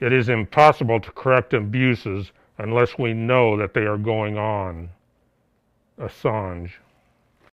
It is impossible to correct abuses unless we know that they are going on. Assange.